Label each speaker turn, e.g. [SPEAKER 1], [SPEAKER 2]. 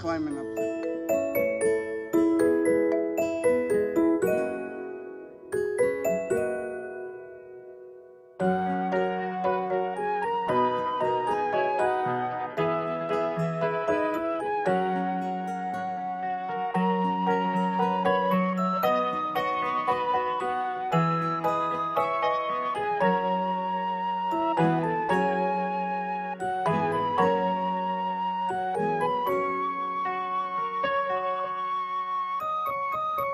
[SPEAKER 1] climbing up